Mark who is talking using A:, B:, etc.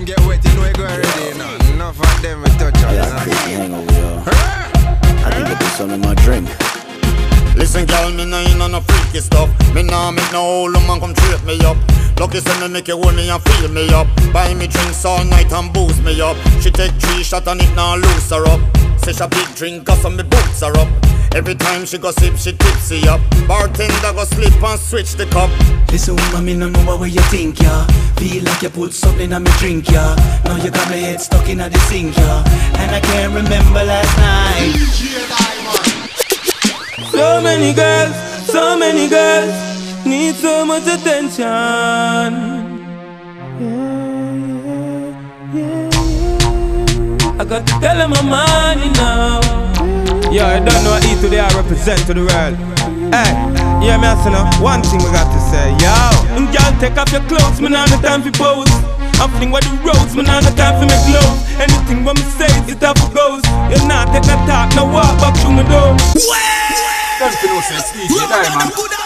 A: them get wet, you know you go already, you know. Enough of them will touch on. Yeah, crazy
B: hangover, yo.
A: I
B: think I put some in my drink.
C: Listen, girl, me nah in on no freaky stuff. Me nah make no old man come treat me up. Lucky send me make you hold me and fill me up. Buy me drinks all night and boost me up. She take three shots and it nah loose her up. Say she a big drinker, so me boots are up. Every time she go sip, she tipsy up. Bartender go slip and switch the cup.
B: Listen, woman, me no know what you think, yeah. Feel like you put something on me drink, yeah. Now you got my head stuck in the sink, yeah. And I can't remember last night.
D: So many girls, so many girls need so much attention. I got to tell them I'm money now. Yo, I don't know what E today I represent to the world. Hey, yeah, me asking now, one thing we got to say, yo. And girl, take off your clothes, man, on the time for pose. I'm fling with the roads, man, on the time for make love. Anything what me say, it have to goes. You not take no talk, no walk back through my door. Don't
E: you know, sense, DJ Diamond.